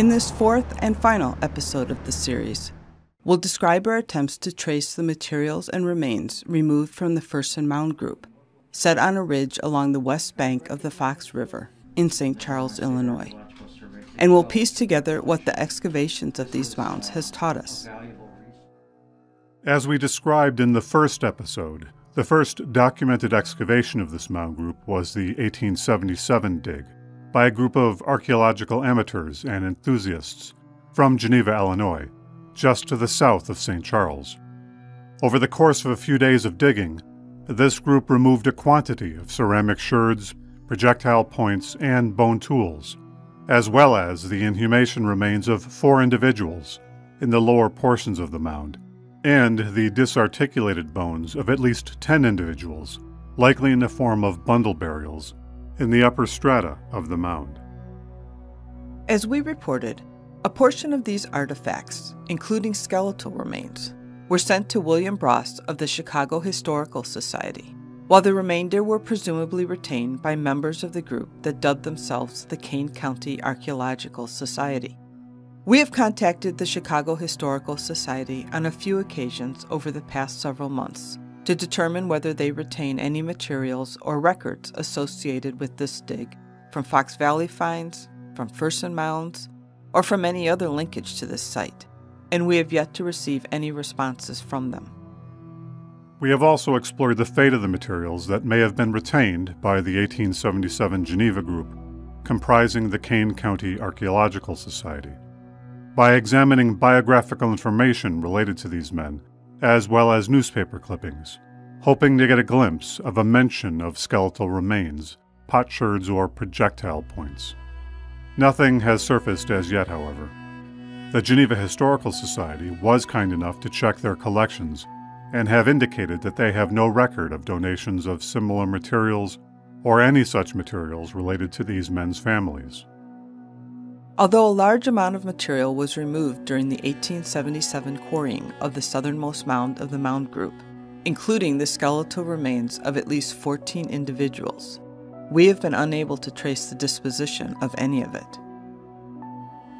In this fourth and final episode of the series, we'll describe our attempts to trace the materials and remains removed from the Ferson Mound Group, set on a ridge along the west bank of the Fox River in St. Charles, Illinois. And we'll piece together what the excavations of these mounds has taught us. As we described in the first episode, the first documented excavation of this mound group was the 1877 dig by a group of archaeological amateurs and enthusiasts from Geneva, Illinois, just to the south of St. Charles. Over the course of a few days of digging, this group removed a quantity of ceramic sherds, projectile points, and bone tools, as well as the inhumation remains of four individuals in the lower portions of the mound, and the disarticulated bones of at least ten individuals, likely in the form of bundle burials in the upper strata of the mound. As we reported, a portion of these artifacts, including skeletal remains, were sent to William Bross of the Chicago Historical Society, while the remainder were presumably retained by members of the group that dubbed themselves the Kane County Archaeological Society. We have contacted the Chicago Historical Society on a few occasions over the past several months to determine whether they retain any materials or records associated with this dig from Fox Valley finds, from Ferson mounds, or from any other linkage to this site, and we have yet to receive any responses from them. We have also explored the fate of the materials that may have been retained by the 1877 Geneva Group, comprising the Kane County Archaeological Society. By examining biographical information related to these men, as well as newspaper clippings, hoping to get a glimpse of a mention of skeletal remains, potsherds, or projectile points. Nothing has surfaced as yet, however. The Geneva Historical Society was kind enough to check their collections and have indicated that they have no record of donations of similar materials or any such materials related to these men's families. Although a large amount of material was removed during the 1877 quarrying of the southernmost mound of the mound group, including the skeletal remains of at least 14 individuals, we have been unable to trace the disposition of any of it.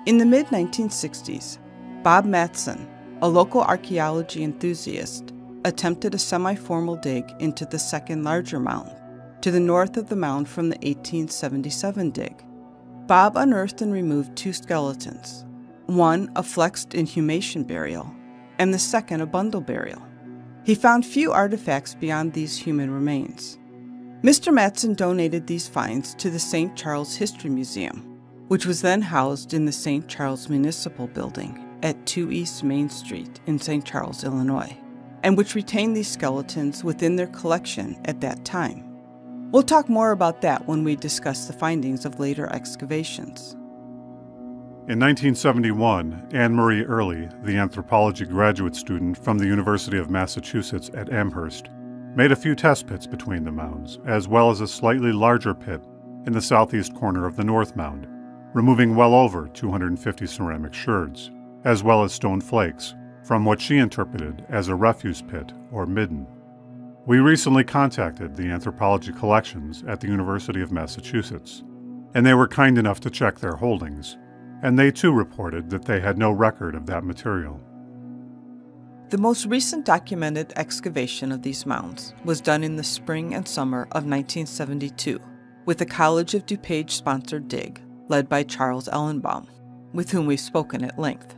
In the mid 1960s, Bob Matson, a local archaeology enthusiast, attempted a semi formal dig into the second larger mound, to the north of the mound from the 1877 dig. Bob unearthed and removed two skeletons one a flexed inhumation burial, and the second a bundle burial. He found few artifacts beyond these human remains. Mr. Matson donated these finds to the St. Charles History Museum, which was then housed in the St. Charles Municipal Building at 2 East Main Street in St. Charles, Illinois, and which retained these skeletons within their collection at that time. We'll talk more about that when we discuss the findings of later excavations. In 1971, Anne Marie Early, the anthropology graduate student from the University of Massachusetts at Amherst, made a few test pits between the mounds, as well as a slightly larger pit in the southeast corner of the North Mound, removing well over 250 ceramic sherds, as well as stone flakes, from what she interpreted as a refuse pit or midden. We recently contacted the anthropology collections at the University of Massachusetts, and they were kind enough to check their holdings, and they too reported that they had no record of that material. The most recent documented excavation of these mounds was done in the spring and summer of 1972 with the College of DuPage sponsored dig led by Charles Ellenbaum, with whom we've spoken at length.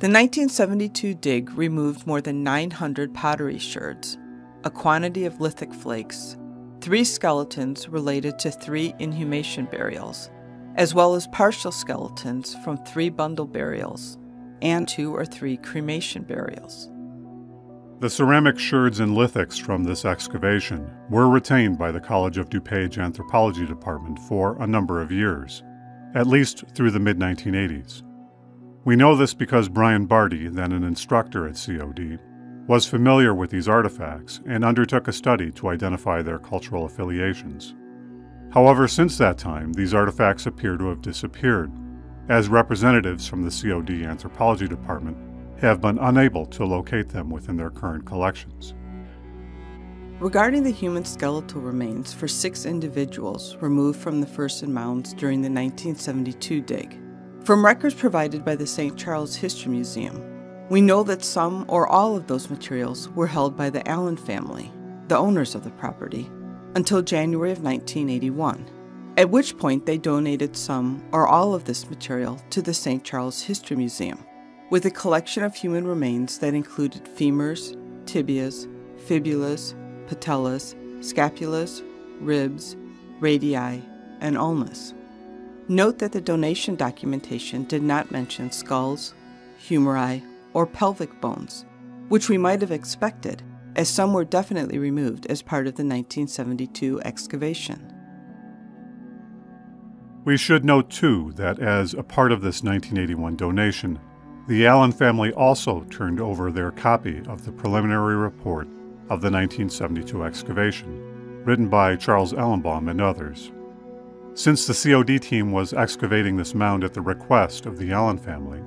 The 1972 dig removed more than 900 pottery sherds a quantity of lithic flakes, three skeletons related to three inhumation burials, as well as partial skeletons from three bundle burials and two or three cremation burials. The ceramic sherds and lithics from this excavation were retained by the College of DuPage Anthropology Department for a number of years, at least through the mid 1980s. We know this because Brian Bardy, then an instructor at COD, was familiar with these artifacts and undertook a study to identify their cultural affiliations. However, since that time, these artifacts appear to have disappeared, as representatives from the COD Anthropology Department have been unable to locate them within their current collections. Regarding the human skeletal remains for six individuals removed from the Ferson mounds during the 1972 dig, From records provided by the St. Charles History Museum, we know that some or all of those materials were held by the Allen family, the owners of the property, until January of 1981, at which point they donated some or all of this material to the St. Charles History Museum, with a collection of human remains that included femurs, tibias, fibulas, patellas, scapulas, ribs, radii, and ulnas. Note that the donation documentation did not mention skulls, humeri, or pelvic bones, which we might have expected, as some were definitely removed as part of the 1972 excavation. We should note, too, that as a part of this 1981 donation, the Allen family also turned over their copy of the preliminary report of the 1972 excavation, written by Charles Ellenbaum and others. Since the COD team was excavating this mound at the request of the Allen family,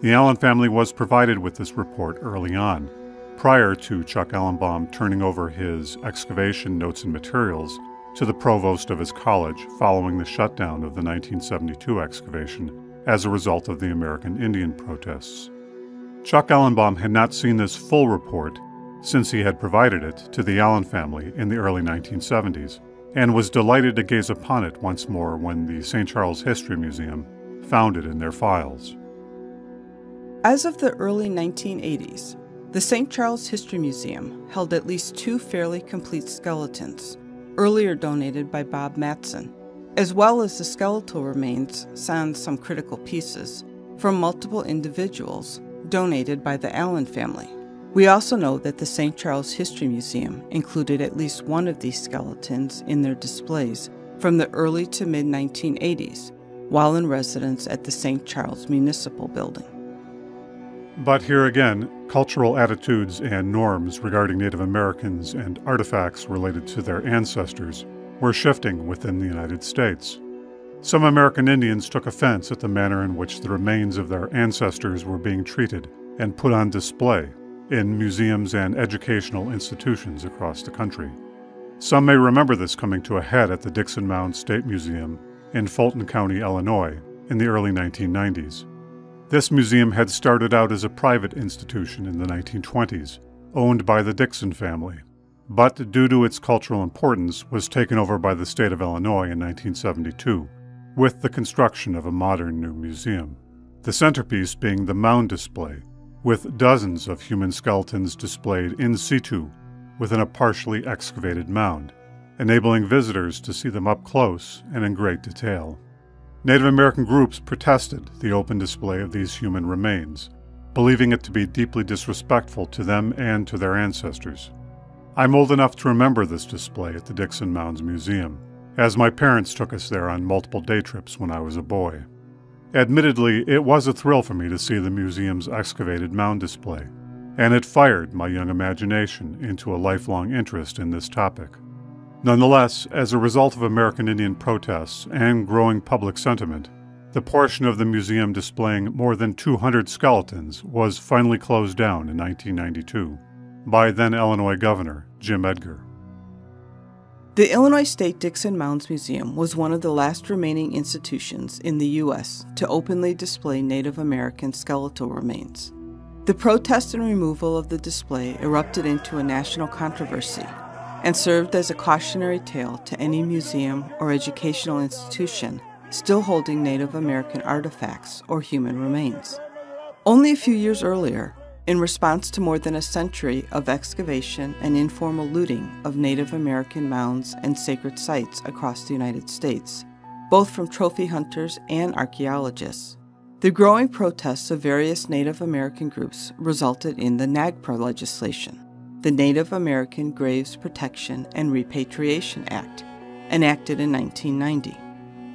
the Allen family was provided with this report early on, prior to Chuck Ellenbaum turning over his excavation notes and materials to the provost of his college following the shutdown of the 1972 excavation as a result of the American Indian protests. Chuck Ellenbaum had not seen this full report since he had provided it to the Allen family in the early 1970s, and was delighted to gaze upon it once more when the St. Charles History Museum found it in their files. As of the early 1980s, the St. Charles History Museum held at least two fairly complete skeletons, earlier donated by Bob Matson, as well as the skeletal remains, sans some critical pieces, from multiple individuals donated by the Allen family. We also know that the St. Charles History Museum included at least one of these skeletons in their displays from the early to mid 1980s while in residence at the St. Charles Municipal Building. But here again, cultural attitudes and norms regarding Native Americans and artifacts related to their ancestors were shifting within the United States. Some American Indians took offense at the manner in which the remains of their ancestors were being treated and put on display in museums and educational institutions across the country. Some may remember this coming to a head at the Dickson Mound State Museum in Fulton County, Illinois, in the early 1990s. This museum had started out as a private institution in the 1920s, owned by the Dickson family, but due to its cultural importance was taken over by the state of Illinois in 1972, with the construction of a modern new museum. The centerpiece being the mound display, with dozens of human skeletons displayed in situ within a partially excavated mound, enabling visitors to see them up close and in great detail. Native American groups protested the open display of these human remains, believing it to be deeply disrespectful to them and to their ancestors. I'm old enough to remember this display at the Dickson Mounds Museum, as my parents took us there on multiple day trips when I was a boy. Admittedly, it was a thrill for me to see the museum's excavated mound display, and it fired my young imagination into a lifelong interest in this topic. Nonetheless, as a result of American Indian protests and growing public sentiment, the portion of the museum displaying more than 200 skeletons was finally closed down in 1992 by then Illinois Governor Jim Edgar. The Illinois State Dickson Mounds Museum was one of the last remaining institutions in the U.S. to openly display Native American skeletal remains. The protest and removal of the display erupted into a national controversy and served as a cautionary tale to any museum or educational institution still holding Native American artifacts or human remains. Only a few years earlier, in response to more than a century of excavation and informal looting of Native American mounds and sacred sites across the United States, both from trophy hunters and archaeologists. The growing protests of various Native American groups resulted in the NAGPRA legislation, the Native American Graves Protection and Repatriation Act, enacted in 1990.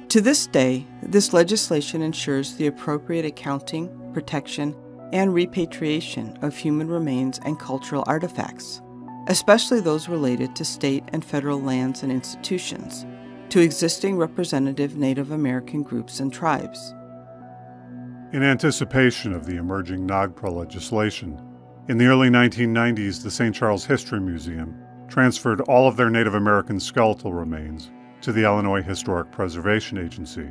To this day, this legislation ensures the appropriate accounting, protection, and repatriation of human remains and cultural artifacts, especially those related to state and federal lands and institutions, to existing representative Native American groups and tribes. In anticipation of the emerging NAGPRA legislation, in the early 1990s, the St. Charles History Museum transferred all of their Native American skeletal remains to the Illinois Historic Preservation Agency,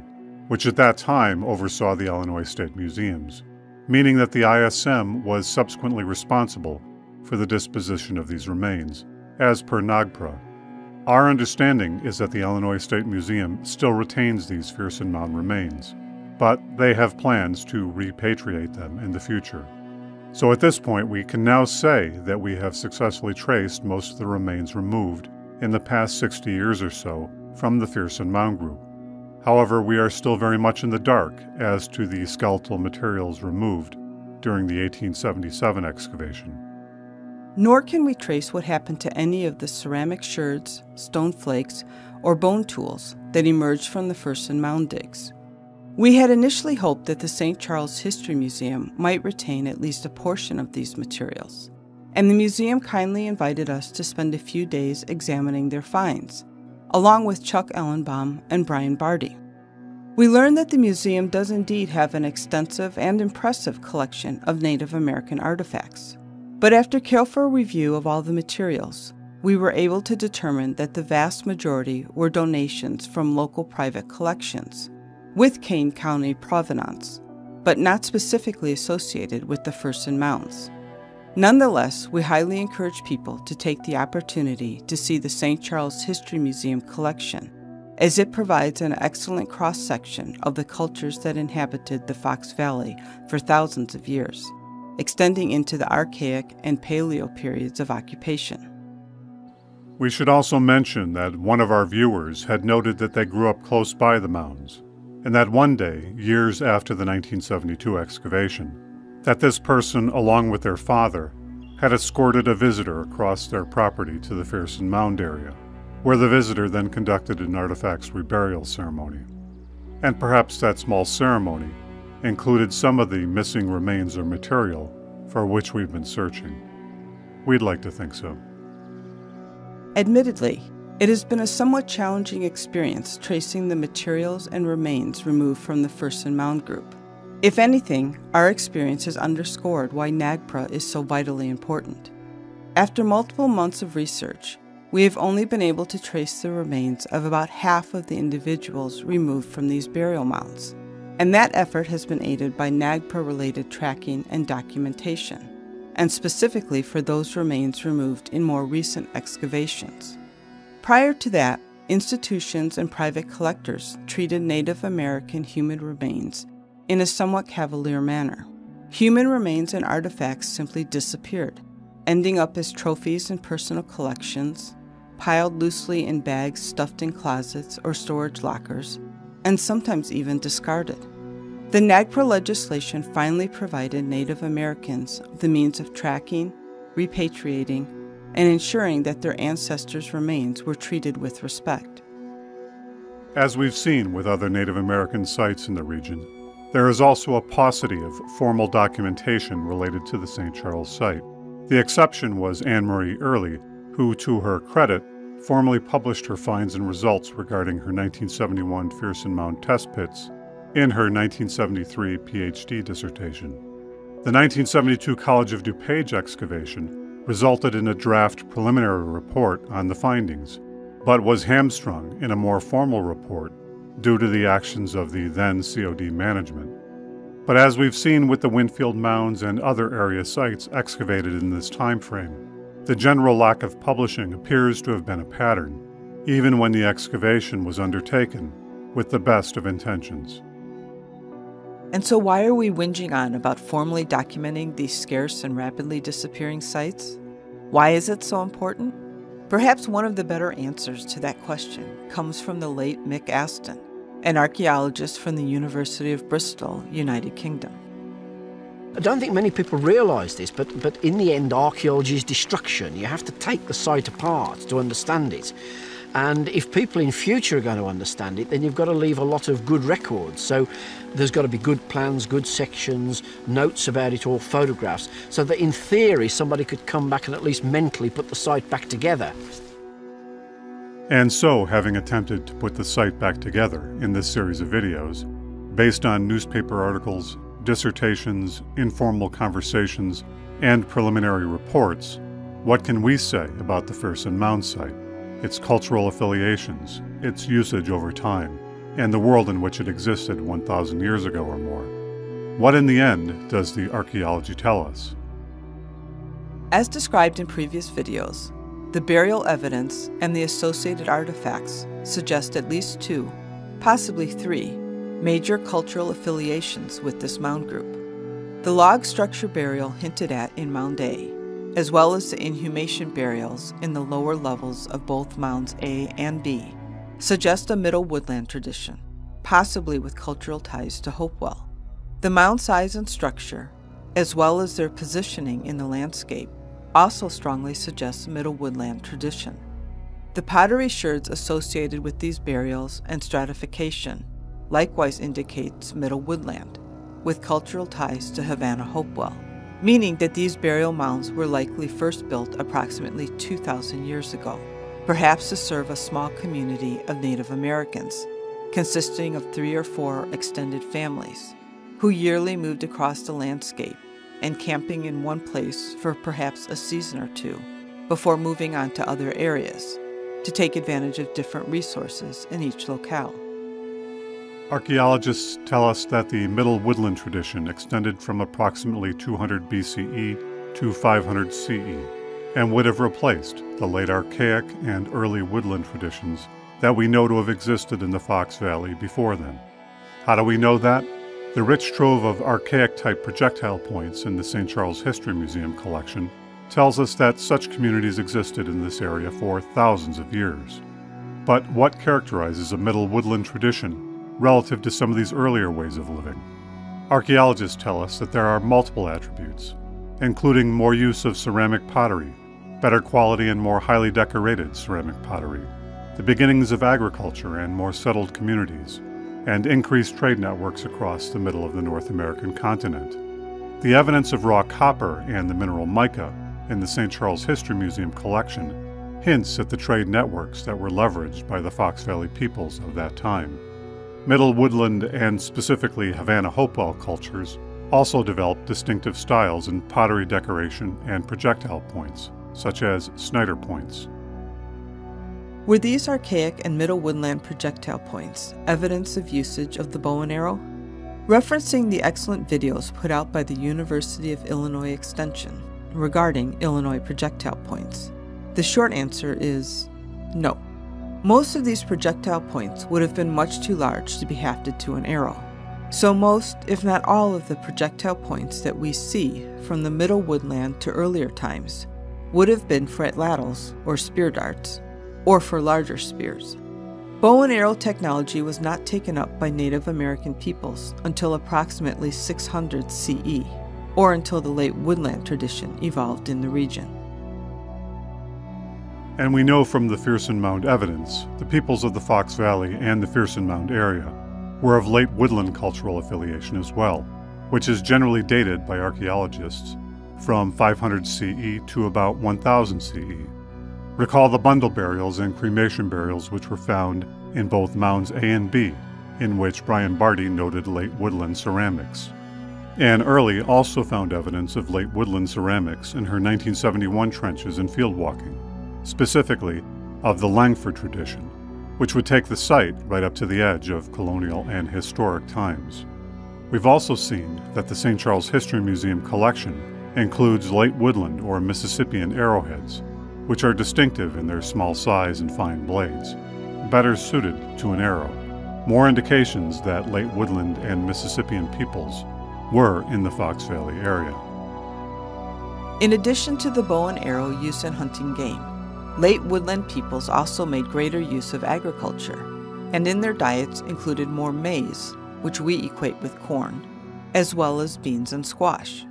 which at that time oversaw the Illinois State Museums, meaning that the ISM was subsequently responsible for the disposition of these remains, as per NAGPRA. Our understanding is that the Illinois State Museum still retains these Ferson Mound remains, but they have plans to repatriate them in the future. So at this point, we can now say that we have successfully traced most of the remains removed in the past 60 years or so from the Ferson Mound Group. However, we are still very much in the dark as to the skeletal materials removed during the 1877 excavation. Nor can we trace what happened to any of the ceramic sherds, stone flakes, or bone tools that emerged from the Ferson Mound digs. We had initially hoped that the St. Charles History Museum might retain at least a portion of these materials, and the museum kindly invited us to spend a few days examining their finds, along with Chuck Ellenbaum and Brian Bardy. We learned that the museum does indeed have an extensive and impressive collection of Native American artifacts. But after careful review of all the materials, we were able to determine that the vast majority were donations from local private collections with Kane County provenance, but not specifically associated with the Ferson Mounds. Nonetheless, we highly encourage people to take the opportunity to see the St. Charles History Museum collection, as it provides an excellent cross section of the cultures that inhabited the Fox Valley for thousands of years, extending into the Archaic and Paleo periods of occupation. We should also mention that one of our viewers had noted that they grew up close by the mounds and that one day, years after the 1972 excavation, that this person, along with their father, had escorted a visitor across their property to the Ferson Mound area, where the visitor then conducted an artifacts reburial ceremony. And perhaps that small ceremony included some of the missing remains or material for which we've been searching. We'd like to think so. Admittedly, it has been a somewhat challenging experience tracing the materials and remains removed from the Ferson Mound group. If anything, our experience has underscored why NAGPRA is so vitally important. After multiple months of research, we have only been able to trace the remains of about half of the individuals removed from these burial mounds, and that effort has been aided by NAGPRA related tracking and documentation, and specifically for those remains removed in more recent excavations. Prior to that, institutions and private collectors treated Native American human remains in a somewhat cavalier manner. Human remains and artifacts simply disappeared, ending up as trophies in personal collections, piled loosely in bags stuffed in closets or storage lockers, and sometimes even discarded. The NAGPRA legislation finally provided Native Americans the means of tracking, repatriating, and ensuring that their ancestors' remains were treated with respect. As we've seen with other Native American sites in the region, there is also a paucity of formal documentation related to the St. Charles site. The exception was Anne Marie Early, who, to her credit, formally published her finds and results regarding her 1971 Ferson Mound test pits in her 1973 PhD dissertation. The 1972 College of DuPage excavation resulted in a draft preliminary report on the findings, but was hamstrung in a more formal report due to the actions of the then COD management. But as we've seen with the Winfield Mounds and other area sites excavated in this time frame, the general lack of publishing appears to have been a pattern, even when the excavation was undertaken with the best of intentions. And so, why are we whinging on about formally documenting these scarce and rapidly disappearing sites? Why is it so important? Perhaps one of the better answers to that question comes from the late Mick Aston, an archaeologist from the University of Bristol, United Kingdom. I don't think many people realise this, but, but in the end, archaeology is destruction. You have to take the site apart to understand it. And if people in future are going to understand it, then you've got to leave a lot of good records. So there's got to be good plans, good sections, notes about it, or photographs, so that in theory somebody could come back and at least mentally put the site back together. And so, having attempted to put the site back together in this series of videos, based on newspaper articles, dissertations, informal conversations, and preliminary reports, what can we say about the Ferson Mound site? Its cultural affiliations, its usage over time, and the world in which it existed 1,000 years ago or more. What in the end does the archaeology tell us? As described in previous videos, the burial evidence and the associated artifacts suggest at least two, possibly three, major cultural affiliations with this mound group. The log structure burial hinted at in Mound A, as well as the inhumation burials in the lower levels of both Mounds A and B, suggest a Middle Woodland tradition, possibly with cultural ties to Hopewell. The mound size and structure, as well as their positioning in the landscape, also strongly suggests Middle Woodland tradition. The pottery sherds associated with these burials and stratification likewise indicates Middle Woodland, with cultural ties to Havana Hopewell, meaning that these burial mounds were likely first built approximately 2,000 years ago, perhaps to serve a small community of Native Americans, consisting of three or four extended families, who yearly moved across the landscape and camping in one place for perhaps a season or two before moving on to other areas to take advantage of different resources in each locale. Archaeologists tell us that the Middle Woodland tradition extended from approximately 200 BCE to 500 CE and would have replaced the late Archaic and early woodland traditions that we know to have existed in the Fox Valley before then. How do we know that? The rich trove of archaic type projectile points in the St. Charles History Museum collection tells us that such communities existed in this area for thousands of years. But what characterizes a Middle Woodland tradition relative to some of these earlier ways of living? Archaeologists tell us that there are multiple attributes, including more use of ceramic pottery, better quality and more highly decorated ceramic pottery, the beginnings of agriculture and more settled communities, and increased trade networks across the middle of the North American continent. The evidence of raw copper and the mineral mica in the St. Charles History Museum collection hints at the trade networks that were leveraged by the Fox Valley peoples of that time. Middle Woodland and specifically Havana Hopewell cultures also developed distinctive styles in pottery decoration and projectile points, such as Snyder points. Were these archaic and middle woodland projectile points evidence of usage of the bow and arrow? Referencing the excellent videos put out by the University of Illinois Extension regarding Illinois projectile points, the short answer is no. Most of these projectile points would have been much too large to be hafted to an arrow. So, most, if not all, of the projectile points that we see from the middle woodland to earlier times would have been for atlatls or spear darts or for larger spears. Bow and arrow technology was not taken up by Native American peoples until approximately 600 CE, or until the late woodland tradition evolved in the region. And we know from the Ferson Mound evidence the peoples of the Fox Valley and the Ferson Mound area were of late woodland cultural affiliation as well, which is generally dated by archaeologists from 500 CE to about 1000 CE. Recall the bundle burials and cremation burials which were found in both Mounds A and B, in which Brian Bardy noted late woodland ceramics. Anne Early also found evidence of late woodland ceramics in her 1971 trenches and field walking, specifically of the Langford tradition, which would take the site right up to the edge of colonial and historic times. We've also seen that the St. Charles History Museum collection includes late woodland or Mississippian arrowheads, which are distinctive in their small size and fine blades, better suited to an arrow. More indications that late woodland and Mississippian peoples were in the Fox Valley area. In addition to the bow and arrow use in hunting game, late woodland peoples also made greater use of agriculture, and in their diets included more maize, which we equate with corn, as well as beans and squash.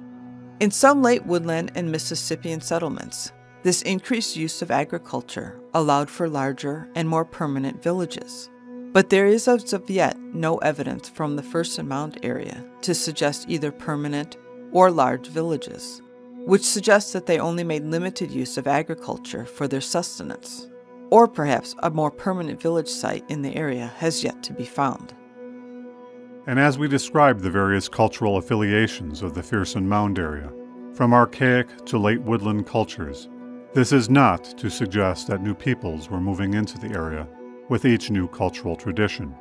In some late woodland and Mississippian settlements, this increased use of agriculture allowed for larger and more permanent villages. But there is as of yet no evidence from the Ferson Mound area to suggest either permanent or large villages, which suggests that they only made limited use of agriculture for their sustenance. Or perhaps a more permanent village site in the area has yet to be found. And as we describe the various cultural affiliations of the Ferson Mound area, from archaic to late woodland cultures, this is not to suggest that new peoples were moving into the area with each new cultural tradition.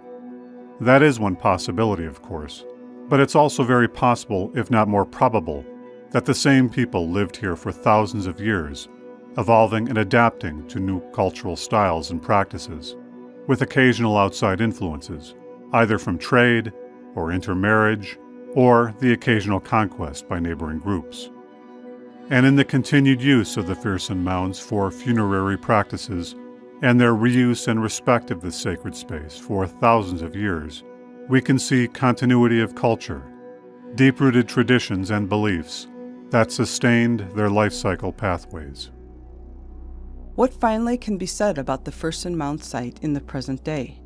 That is one possibility, of course, but it's also very possible, if not more probable, that the same people lived here for thousands of years, evolving and adapting to new cultural styles and practices, with occasional outside influences, either from trade or intermarriage or the occasional conquest by neighboring groups. And in the continued use of the Ferson Mounds for funerary practices and their reuse and respect of this sacred space for thousands of years, we can see continuity of culture, deep rooted traditions and beliefs that sustained their life cycle pathways. What finally can be said about the Ferson Mound site in the present day?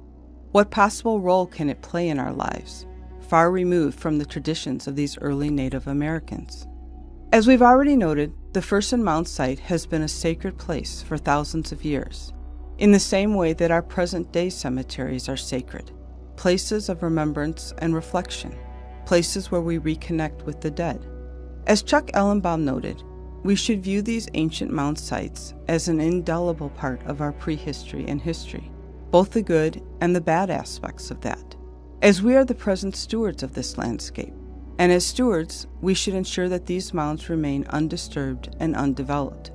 What possible role can it play in our lives, far removed from the traditions of these early Native Americans? As we've already noted, the Ferson Mound site has been a sacred place for thousands of years, in the same way that our present day cemeteries are sacred, places of remembrance and reflection, places where we reconnect with the dead. As Chuck Ellenbaum noted, we should view these ancient mound sites as an indelible part of our prehistory and history, both the good and the bad aspects of that, as we are the present stewards of this landscape. And as stewards, we should ensure that these mounds remain undisturbed and undeveloped.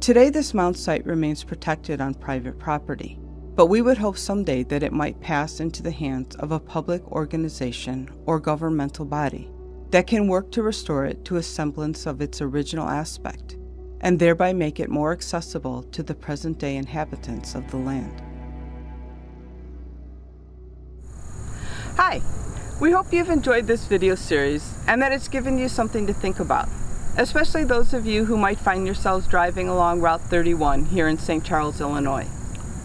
Today, this mound site remains protected on private property, but we would hope someday that it might pass into the hands of a public organization or governmental body that can work to restore it to a semblance of its original aspect, and thereby make it more accessible to the present day inhabitants of the land. Hi, we hope you've enjoyed this video series and that it's given you something to think about, especially those of you who might find yourselves driving along Route 31 here in St. Charles, Illinois.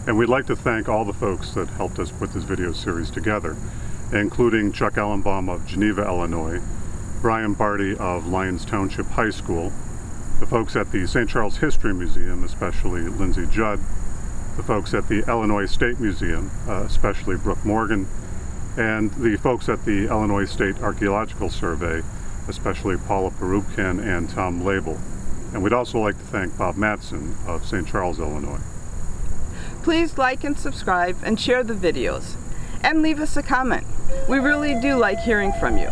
And we'd like to thank all the folks that helped us put this video series together, including Chuck Ellenbaum of Geneva, Illinois, Brian Bardy of Lyons Township High School, the folks at the St. Charles History Museum, especially Lindsay Judd, the folks at the Illinois State Museum, uh, especially Brooke Morgan, and the folks at the Illinois State Archaeological Survey, especially Paula Porubcan and Tom Loebel. And we'd also like to thank Bob Matson of St. Charles, Illinois. Please like and subscribe and share the videos. And leave us a comment. We really do like hearing from you.